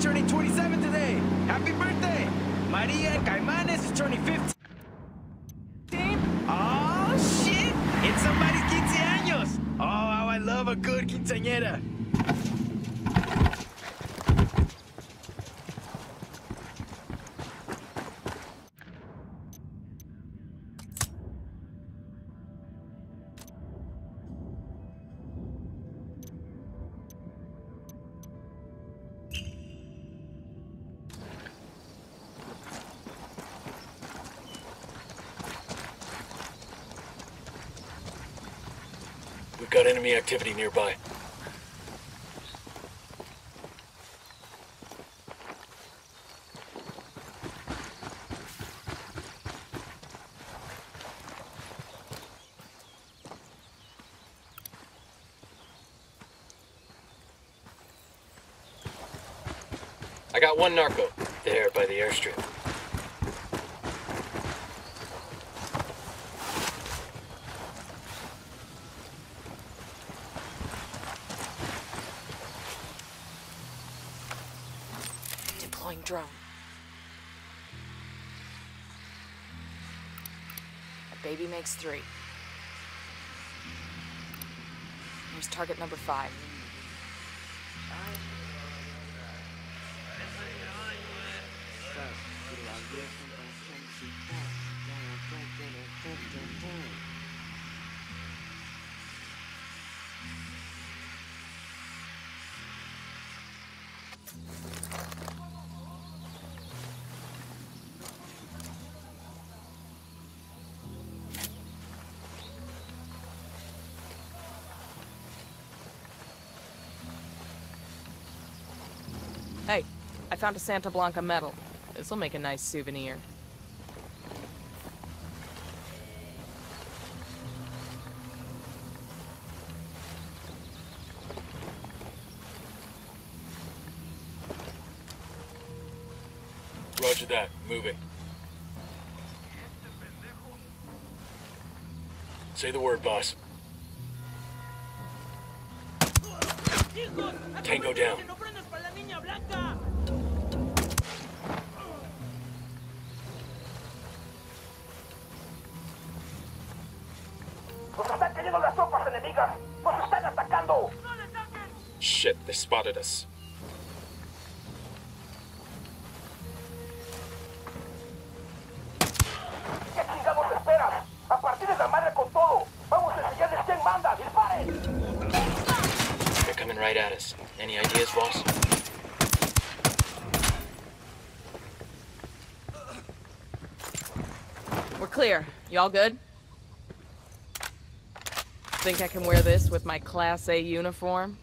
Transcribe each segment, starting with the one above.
turning 27 today. Happy birthday! Maria Caimanes is turning 15. Oh, shit! It's somebody's quinceaños! Oh, how I love a good quinceañera. Enemy activity nearby. I got one narco there by the airstrip. Makes three. Here's target number five. Hey, I found a Santa Blanca medal. This'll make a nice souvenir. Roger that. Moving. Say the word, boss. Tango down. Quién manda! ¡Disparen! They're coming right at us. Any ideas, boss? We're clear. Y'all good? Think I can wear this with my Class A uniform?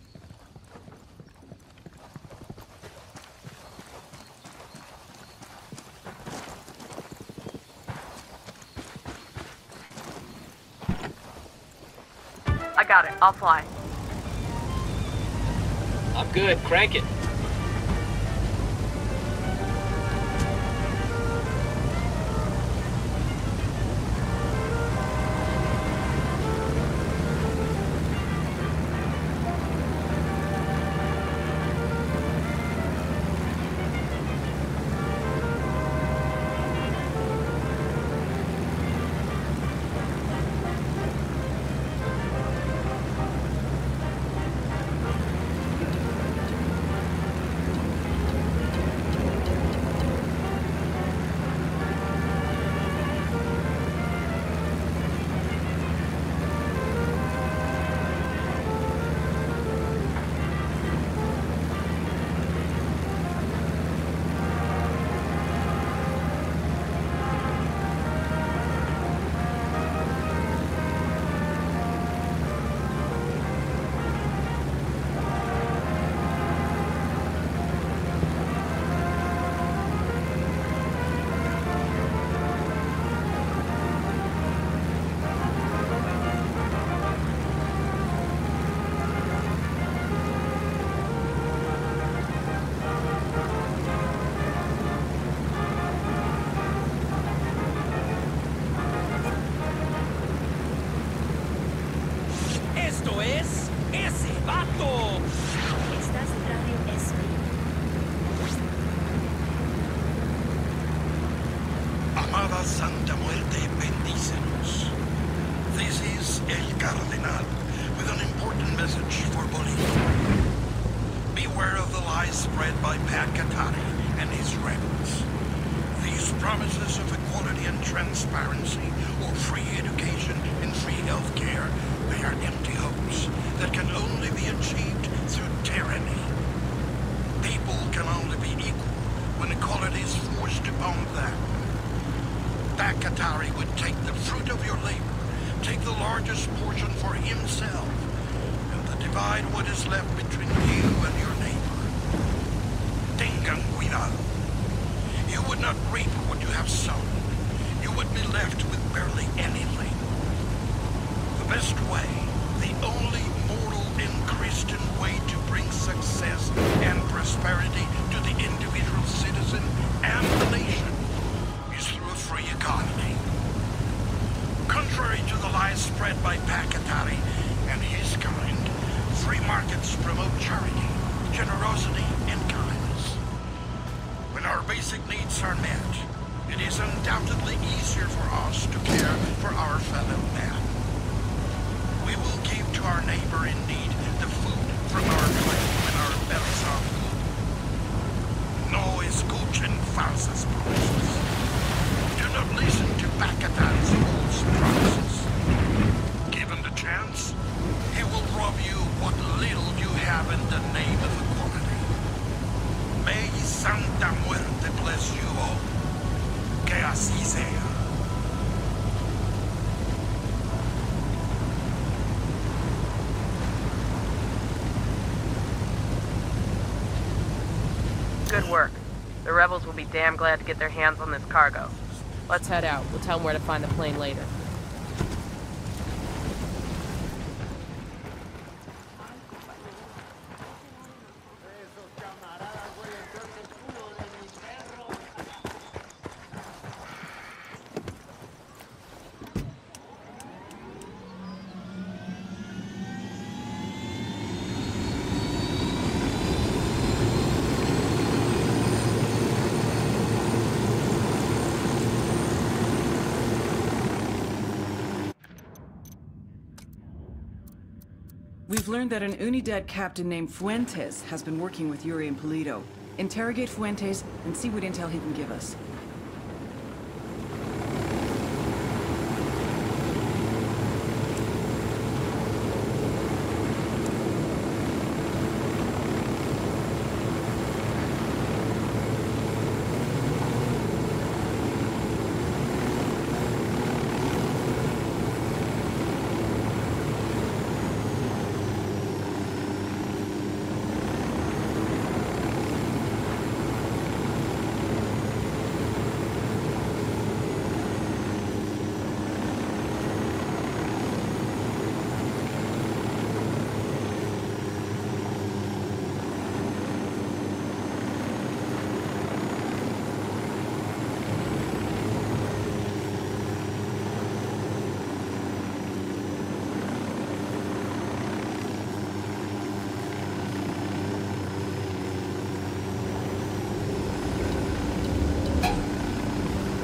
I'll fly. I'm good. Crank it. Spread by Pac Katari and his rebels. These promises of equality and transparency, or free education and free health care, they are empty hopes that can only be achieved through tyranny. People can only be equal when equality is forced upon them. Pac Katari would take the fruit of your labor, take the largest portion for himself, and divide what is left between you and your Tengan cuidado. You would not reap what you have sown. You would be left with barely anything. The best way, the only moral and Christian way to bring success Santa Muerte bless you all. Que así sea. Good work. The rebels will be damn glad to get their hands on this cargo. Let's head out. We'll tell them where to find the plane later. We've learned that an Unidad captain named Fuentes has been working with Yuri and Polito. Interrogate Fuentes and see what intel he can give us.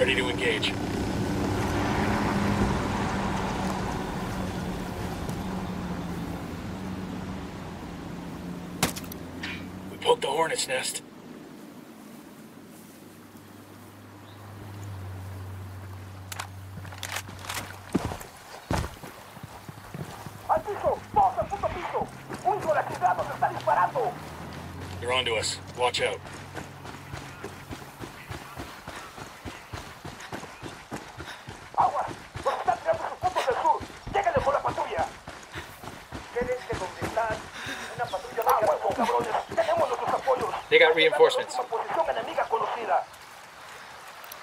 Ready to engage. We poked the hornet's nest. They're onto us. Watch out. Reinforcements. Una posición enemiga conocida.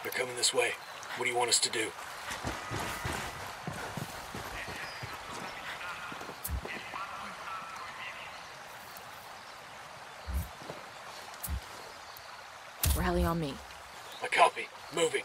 They're coming this way. What do you want us to do? Rally on me. A copy. Moving.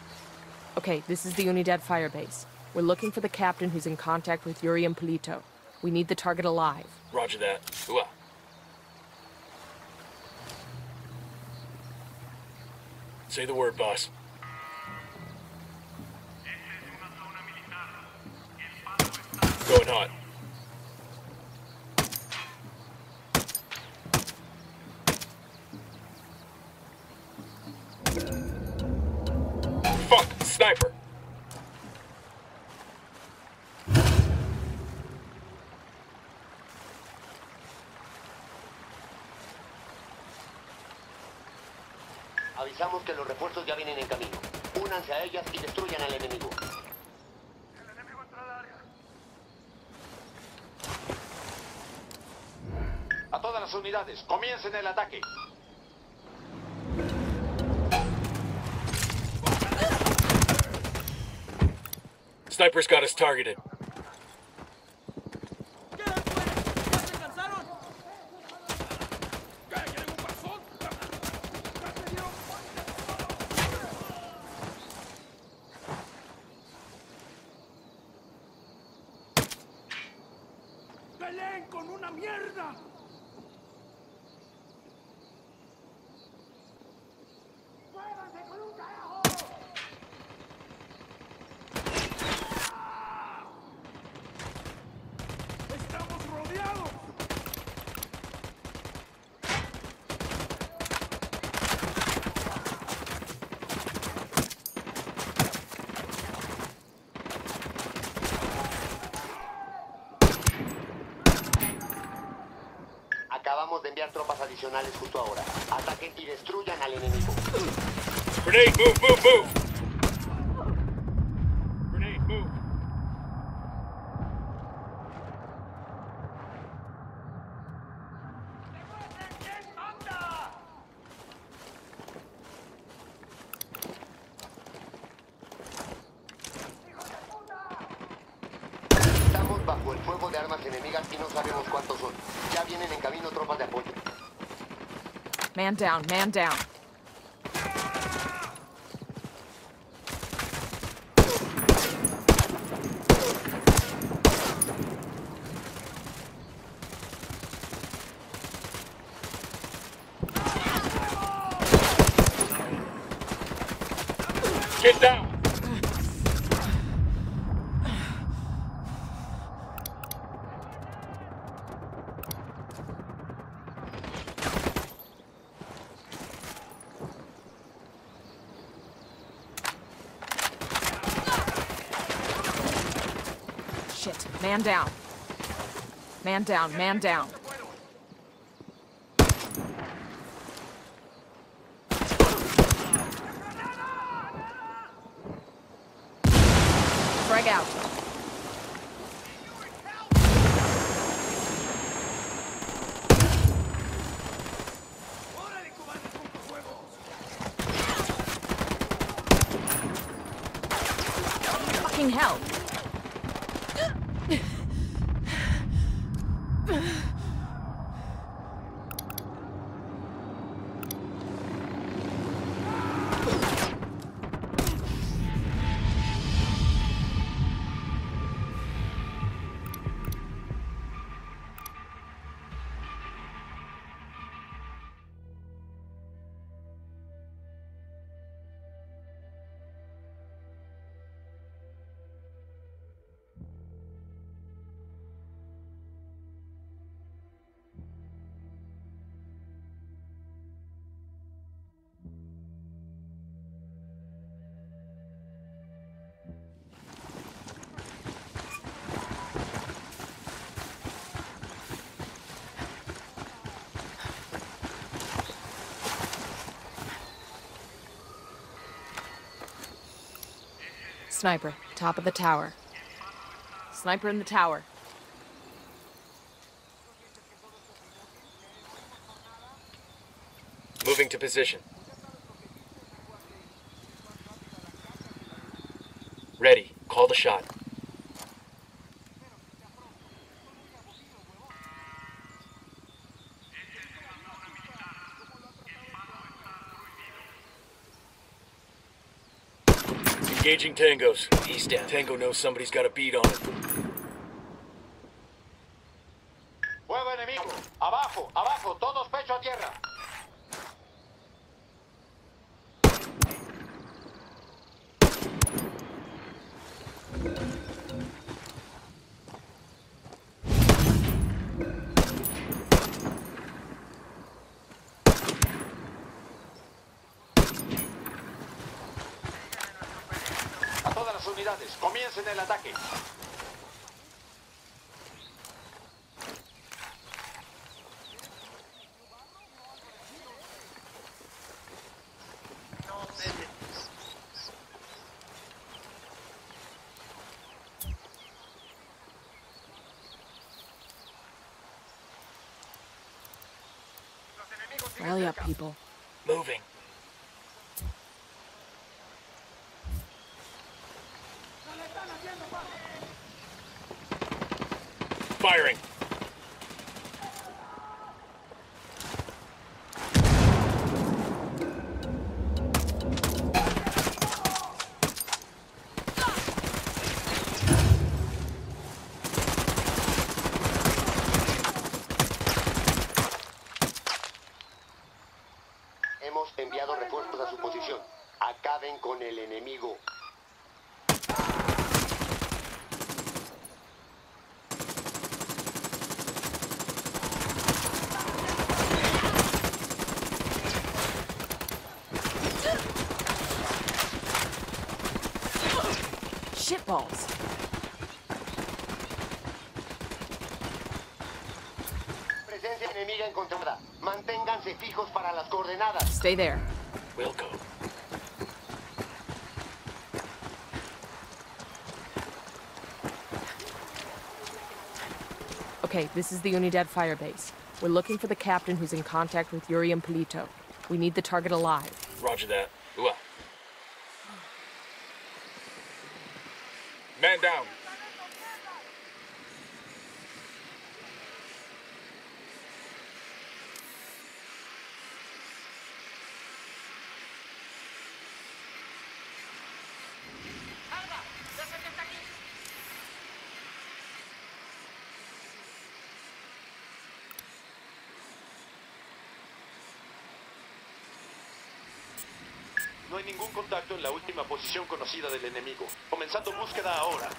Okay, this is the Unidad firebase. We're looking for the captain who's in contact with Yuri and Polito. We need the target alive. Roger that. Ooh, ah. Say the word, boss. Going hot. Avisamos que los refuerzos ya vienen en camino. Únanse a ellas y destruyan al enemigo. A todas las unidades, comiencen el ataque. Sniper's got us targeted. Adicionales justo ahora. Ataquen y destruyan al enemigo. Grenade, move, move, move! Grenade, move. Estamos bajo el fuego de armas enemigas y no sabemos cuántos son. Ya vienen en camino tropas de apoyo. Man down, man down. Shit, man down. Man down, man down. Frag out. Sniper, top of the tower. Sniper in the tower. Moving to position. Ready. Call the shot. Engaging tangos. East down. Tango knows somebody's got a beat on it. Fuego enemigo. Abajo, abajo, todos pecho a tierra. A el ataque. Rally up, people. Moving. Firing. Shitballs. Presencia enemiga encontrada. Manténganse fijos para las coordenadas. Stay there. We'll go. Okay, this is the Unidad firebase. We're looking for the captain who's in contact with Yuri and Polito. We need the target alive. Roger that. Ningún contacto en la última posición conocida del enemigo. Comenzando búsqueda ahora.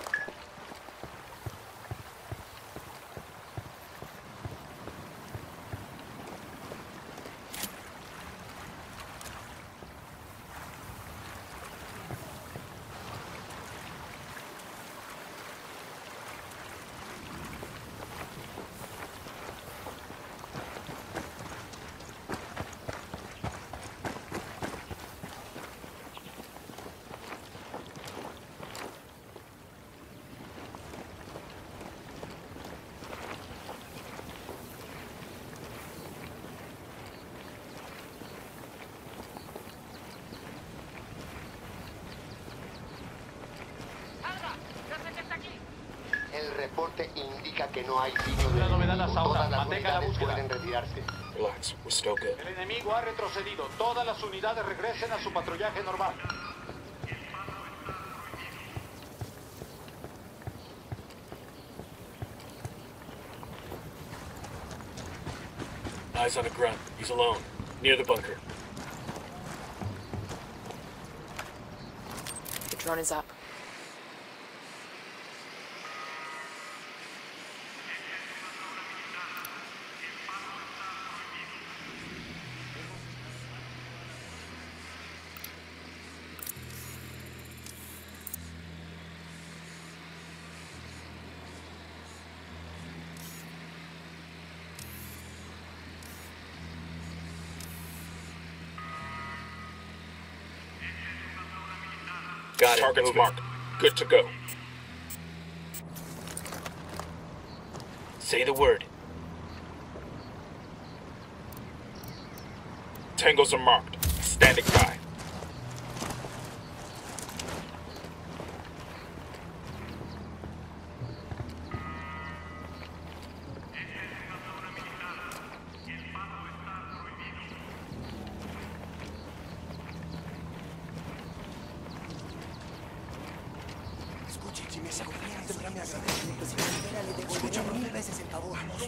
El reporte indica que no hay signos de La novedad hasta ahora. Todas las Mantenga la búsqueda. pueden retirarse. Relax. We're still good. El enemigo ha retrocedido. Todas las unidades regresen a su patrullaje normal. Eyes on a grunt. He's alone. Near the bunker. The drone is up. Got it. Target's marked. Good to go. Say the word. Tangos are marked. Standing by.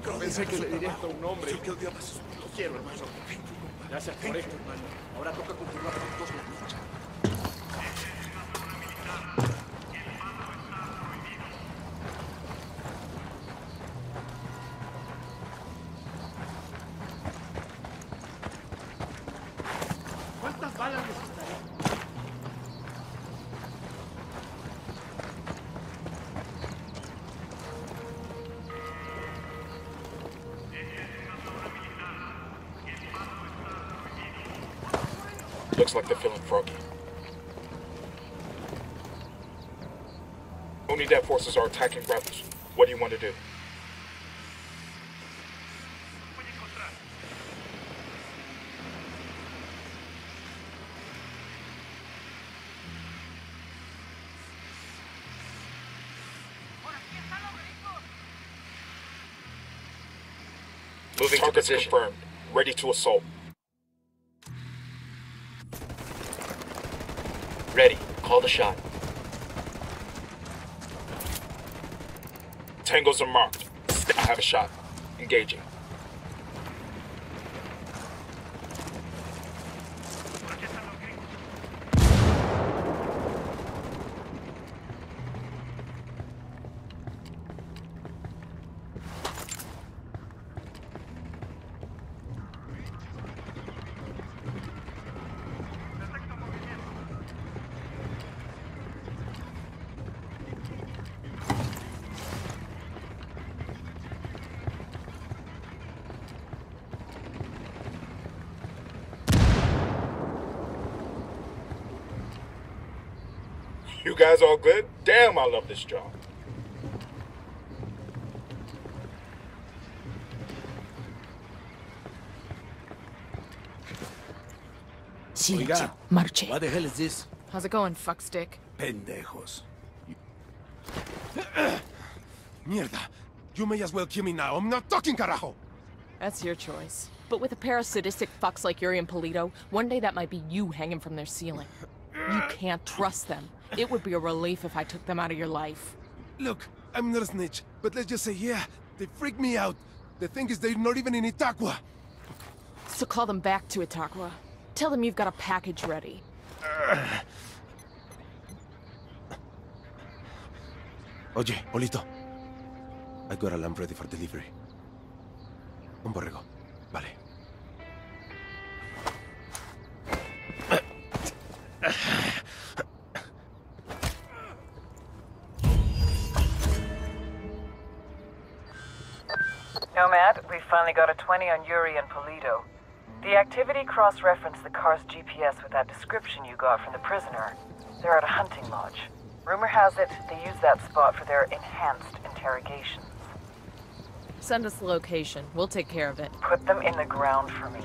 Pensé que le diría esto a un hombre. Lo quiero, hermano. Gracias por esto, hermano. Ahora toca continuar juntos la Looks like they're feeling froggy. Unidad forces are attacking rebels. What do you want to do? Moving to Targets position. confirmed. Ready to assault. The shot. Tangos are marked. I have a shot. Engaging. You guys all good? Damn, I love this job. Sí, Oiga. marche. What the hell is this? How's it going, fuckstick? Pendejos. Mierda. You may as well kill me now. I'm not talking, carajo. That's your choice. But with a pair of sadistic fucks like Yuri and Polito, one day that might be you hanging from their ceiling. You can't trust them. It would be a relief if I took them out of your life. Look, I'm not a snitch, but let's just say, yeah, they freak me out. The thing is, they're not even in Itacua. So call them back to Itacua. Tell them you've got a package ready. Oye, Polito. I got a lamb ready for delivery. Un borrego. Vale. Nomad, we finally got a 20 on Yuri and Polito. The activity cross-referenced the car's GPS with that description you got from the prisoner. They're at a hunting lodge. Rumor has it they use that spot for their enhanced interrogations. Send us the location. We'll take care of it. Put them in the ground for me.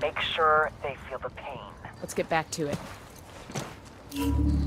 Make sure they feel the pain. Let's get back to it. Thank you.